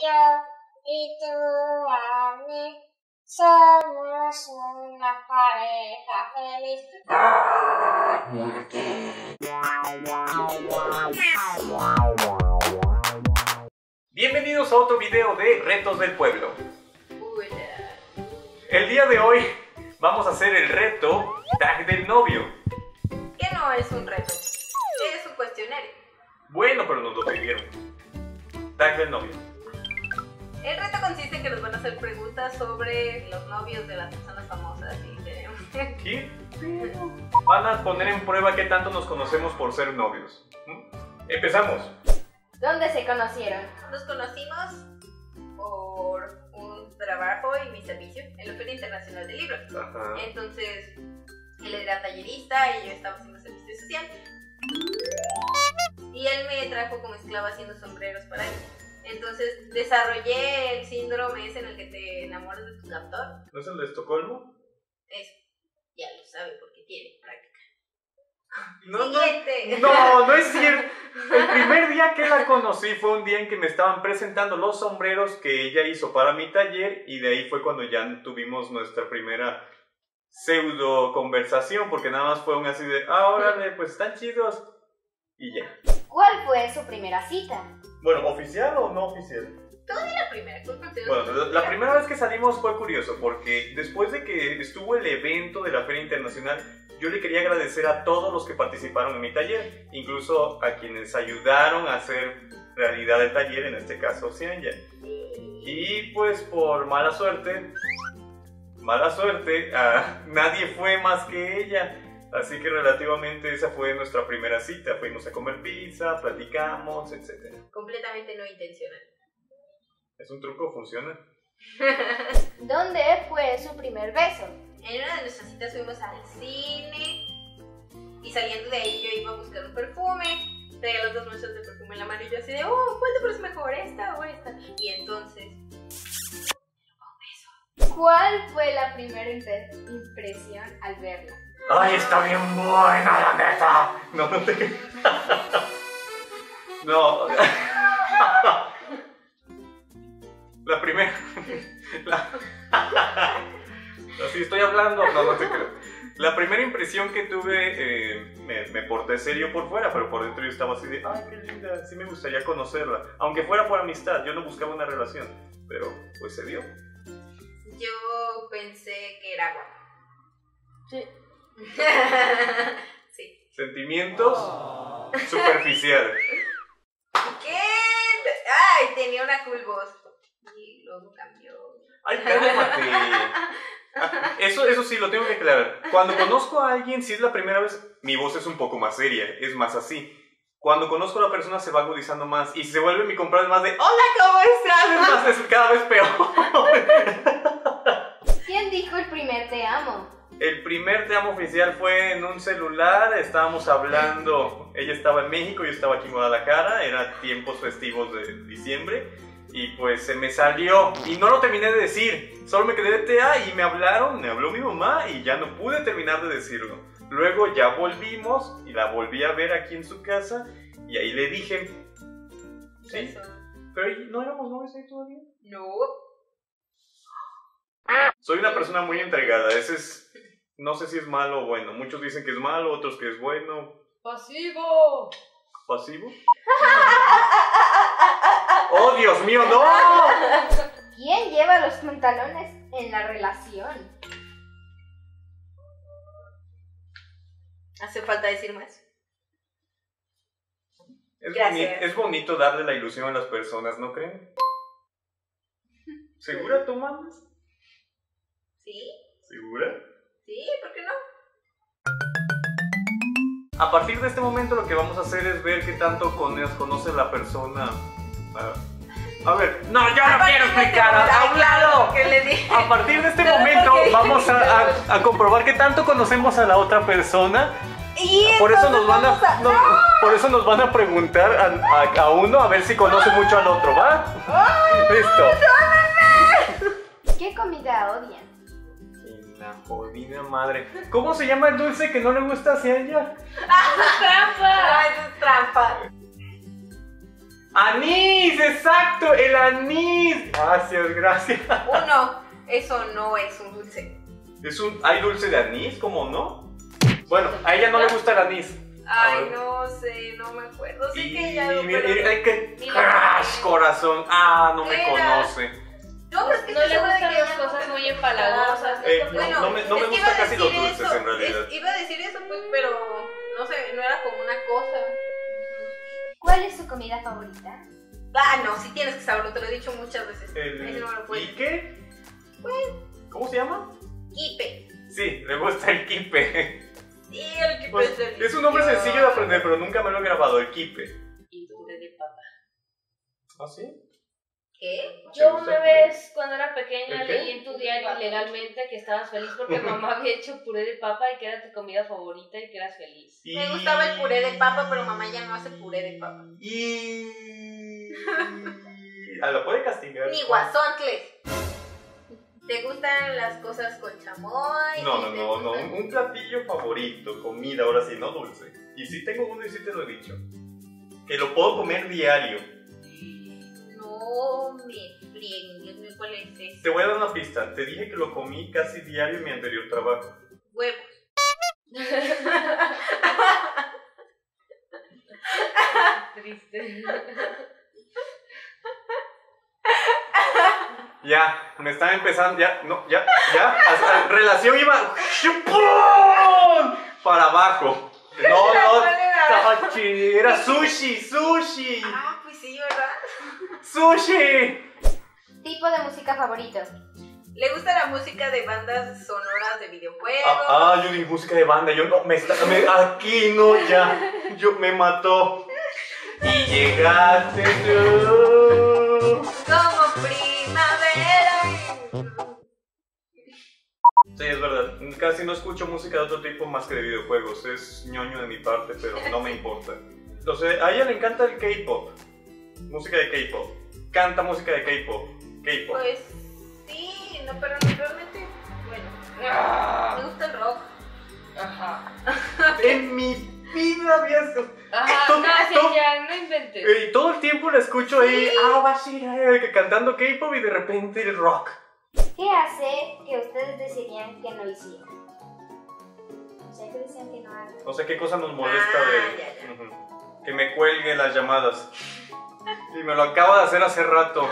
yo y tú a mí. Somos una pareja feliz. Bienvenidos a otro video de Retos del Pueblo. El día de hoy vamos a hacer el reto Tag del Novio. Que no es un reto, es un cuestionario. Bueno, pero nos lo pidieron. Tag del Novio. El reto consiste en que nos van a hacer preguntas sobre los novios de las personas famosas y tenemos ¿Qué? Van a poner en prueba qué tanto nos conocemos por ser novios. ¿Mm? Empezamos. ¿Dónde se conocieron? Nos conocimos por un trabajo y mi servicio en la Feria Internacional del Libro. Ajá. Entonces, él era tallerista y yo estaba haciendo servicio social. Y él me trajo como esclava haciendo sombreros para él. Entonces, desarrollé el síndrome ese en el que te enamoras de tu captor. ¿No es el de Estocolmo? Eso, ya lo sabe porque tiene práctica. No. No, no es cierto. El primer día que la conocí fue un día en que me estaban presentando los sombreros que ella hizo para mi taller y de ahí fue cuando ya tuvimos nuestra primera pseudo conversación porque nada más fue un así de, ah, órale, pues están chidos y ya. ¿Cuál fue su primera cita? Bueno, ¿oficial o no oficial? La primera, ¿cuál consideras Bueno, la- la primera vez que salimos fue curioso porque después de que estuvo el evento de la Feria Internacional, yo le quería agradecer a todos los que participaron en mi taller, incluso a quienes ayudaron a hacer realidad el taller, en este caso Cianya. Y pues por mala suerte, mala suerte, ah, nadie fue más que ella. Así que relativamente esa fue nuestra primera cita. Fuimos a comer pizza, platicamos, etc. Completamente no intencional. ¿Es un truco? ¿Funciona? ¿Dónde fue su primer beso? En una de nuestras citas fuimos al cine y saliendo de ahí yo iba a buscar un perfume. Traía los dos manchas de perfume en la mano y yo así de, oh, ¿cuál te parece mejor, esta o esta? Y entonces, ¿Cuál fue la primera impresión al verla? ¡Ay, está bien buena la neta! No, no te... No. La primera... La... Así estoy hablando, no, no te creo. La primera impresión que tuve, eh, me, me porté serio por fuera, pero por dentro yo estaba así de, ay, qué linda, sí me gustaría conocerla. Aunque fuera por amistad, yo no buscaba una relación, pero pues se dio. yo pensé que era guapa. Sí. sí. Sentimientos superficiales. ¿Qué? Ay, tenía una cool voz. Y luego cambió. Ay, cálmate. Ah, Eso, eso sí, lo tengo que aclarar. Cuando conozco a alguien, si es la primera vez, mi voz es un poco más seria, es más así. Cuando conozco a la persona se va agudizando más y se vuelve mi comprar más de Hola, ¿cómo estás? Es más, es cada vez peor. ¿Quién dijo el primer te amo? El primer te amo oficial fue en un celular, estábamos hablando, ella estaba en México, yo estaba aquí en Guadalajara, era tiempos festivos de diciembre y pues se me salió y no lo terminé de decir, solo me quedé de TA y me hablaron, me habló mi mamá y ya no pude terminar de decirlo. Luego ya volvimos y la volví a ver aquí en su casa y ahí le dije, sí, Eso. pero no éramos novios ahí todavía. No. Soy una persona muy entregada, ese es, no sé si es malo o bueno, muchos dicen que es malo, otros que es bueno, ¡Pasivo! pasivo. ¡Oh, Dios mío, no! ¿Quién lleva los pantalones en la relación? Hace falta decir más. Es, boni- es bonito darle la ilusión a las personas, ¿no creen? ¿Segura tú, mandas? ¿Sí? ¿Segura? ¿Sí? ¿Por qué no? A partir de este momento lo que vamos a hacer es ver qué tanto con- conoce la persona. A, ver, no, yo no quiero explicar, a, un lado. ¿Qué le dije? A partir de este No, momento vamos a, a- a comprobar qué tanto conocemos a la otra persona. Y Por eso nos van a, no, por eso nos van a preguntar a, a- a uno a ver si conoce mucho al otro, ¿va? Listo. ¿Qué comida odian? La jodida madre. ¿Cómo se llama el dulce que no le gusta hacia ella? ¡Trampa! ¡Ay, eso es trampa! ¡Anís! ¡Exacto! ¡El anís! Gracias, gracias. Uno, eso no es un dulce. Es un, ¿Hay dulce de anís? ¿Cómo no? Bueno, a ella no le gusta el anís. Ay, no sé, no me acuerdo. Sí que ya lo pero- crash, corazón. Ah, no me Era. conoce. No, pero es que No le gustan que las cosas muy empalagosas. Eh, no, Bueno, no me, no me es que gustan iba a casi los dulces eso, en realidad. es- iba a decir eso, pues, pero no sé, no era como una cosa. ¿Cuál es su comida favorita? Ah, no, sí tienes que saberlo, te lo he dicho muchas veces. El- Ese no me lo puedes. ¿Y qué? ¿Cómo se llama? Kipe. Sí, le gusta el kipe. Sí, el kipe Pues, es delicioso. es un nombre sencillo de aprender, pero nunca me lo he grabado, el kipe. Y puré de papa. ¿Ah, sí? ¿Qué? ¿Te Yo una vez, cuando era pequeña, leí en tu diario legalmente que estabas feliz porque mamá había hecho puré de papa y que era tu comida favorita y que eras feliz. Y- Me gustaba el puré de papa, pero mamá ya no hace puré de papa. Y... Ah, ¿Lo puede castigar? Ni guasontles. ¿Te gustan las cosas con chamoy? No, no, ¿Te no, no. un platillo favorito, comida, ahora sí, no dulce. Y sí tengo uno y sí te lo he dicho. Que lo puedo comer diario. No me frieguen, Dios mío, ¿cuál es ese? Te voy a dar una pista. Te dije que lo comí casi diario en mi anterior trabajo. Huevos. Triste. Ya, me están empezando, ya, no, ya, ya. hasta- relación iba ¡pum! para abajo. No, no, tachi, era sushi, sushi, Ah, pues sí, ¿verdad? Sushi. Tipo de música favorito. Le gusta la música de bandas sonoras de videojuegos. Ah, ah, yo di música de banda, yo no, me está, me- aquí no, ya, yo me mató. Y llegaste tú. Como primavera. Sí, es verdad. Casi no escucho música de otro tipo más que de videojuegos. Es ñoño de mi parte, pero no me importa. Entonces, a ella le encanta el K-pop. Música de K-pop. Canta música de K-pop. K-pop. Pues sí, no, pero realmente, bueno, Ah. me gusta el rock. Ajá. En mi vida había. Ajá, Todo- no, sí, todo- ya, no inventes. Y todo el tiempo la escucho ahí. Ah, va a ser eh, cantando K-pop y de repente el rock. ¿Qué hace que ustedes decidirían que no hicieran? O sea, que decían que no hagan. O sea, qué cosa nos molesta Ah, de. ya, ya. Ujú. Que me cuelgue las llamadas. Y me lo acaba de hacer hace rato.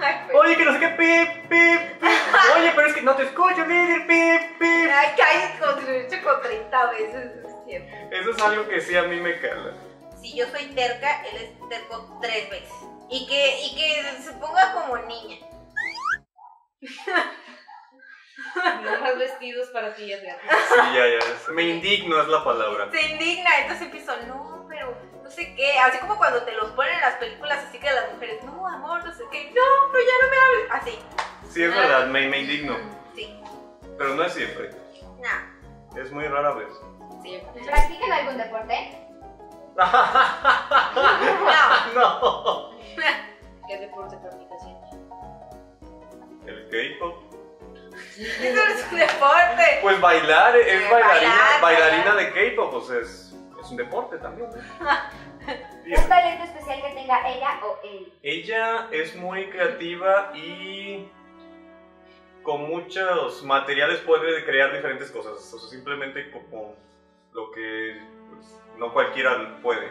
Ay, pues. Oye, que no sé qué, pip, pip, pip. Oye, pero es que no te escucho, líder, pip, pip. Ay, cállate, como si lo he hecho con 30 veces, es cierto. Eso es algo que sí a mí me cala. Si yo soy terca, él es terco tres veces. Y que, y que se ponga como niña. No más vestidos para ti, Edgar. Sí, ya, ya. Me indigno es la palabra. Se indigna, entonces empiezo, no sé qué. Así como cuando te los ponen en las películas así que las mujeres, no, amor, no sé qué. No, pero ya no me hables. Así. Sí, es verdad, me, me indigno. Sí. Pero no es siempre. Nah. Es muy rara vez. Sí. ¿Practican algún deporte? No. No. ¿Qué deporte practicas? El K-pop. Eso no es un deporte. Pues bailar, es Eh, bailarina, bailar, bailarina bailar. de K-pop, pues es, es un deporte también. ¿no? Bien. ¿Un talento especial que tenga ella o él? Ella es muy creativa y con muchos materiales puede crear diferentes cosas. O sea, simplemente como lo que pues, no cualquiera puede.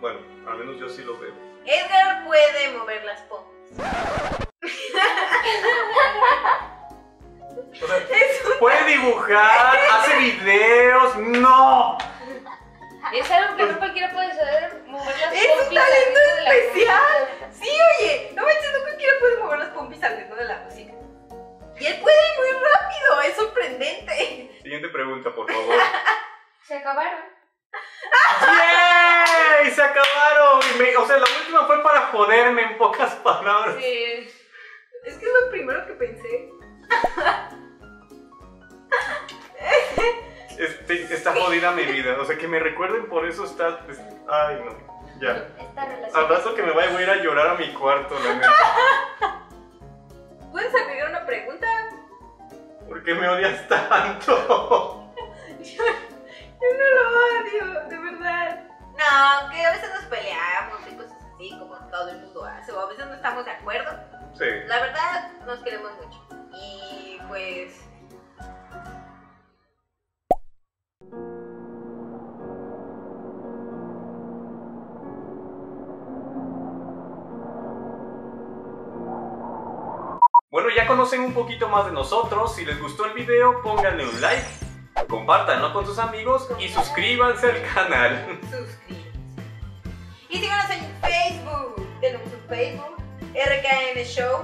Bueno, al menos yo sí lo veo. Edgar puede mover las pompas. O sea, puede dibujar, hace videos. ¡No! Es algo que no cualquiera puede saber mover las Es un pompis al talento especial. Sí, oye, no manches, no cualquiera puede mover las pompis al ritmo de la música. Y él puede muy rápido, es sorprendente. Siguiente pregunta, por favor. Se acabaron. ¡Yay! Se acabaron. Y me- o sea, la última fue para joderme en pocas palabras. Sí. Es que es lo primero que pensé. Este, está jodida mi vida. O sea, que me recuerden por eso está. es- ay, no. Ya. Al rato que me vaya voy a ir a llorar a mi cuarto, la neta. ¿Puedes agregar una pregunta? ¿Por qué me odias tanto? Yo no lo odio, de verdad. No, que a veces nos peleamos y cosas así como todo el mundo hace, o a veces no estamos de acuerdo. Sí. La verdad, nos queremos mucho. Y pues. Ya conocen un poquito más de nosotros. Si les gustó el video, pónganle un like, compártanlo con sus amigos y suscríbanse al canal. suscríbanse. Y síganos en Facebook. Tenemos un Facebook, RKN Show.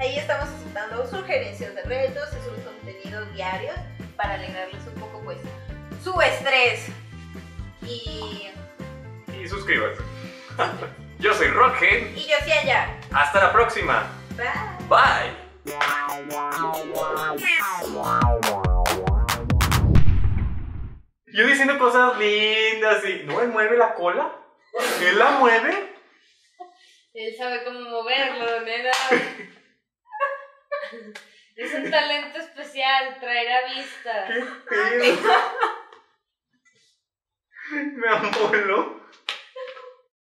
Ahí estamos aceptando sugerencias de retos y sus contenidos diarios para alegrarles un poco, pues, su estrés. Y. Y suscríbanse. Yo soy Rockhead. Y yo sí allá. Hasta la próxima. Bye. Bye. Yo diciendo cosas lindas y... ¿No él mueve la cola? ¿Él la mueve? Él sabe cómo moverlo, nena. Es un talento especial, traerá vista. ¿Qué pedo? Me amoló.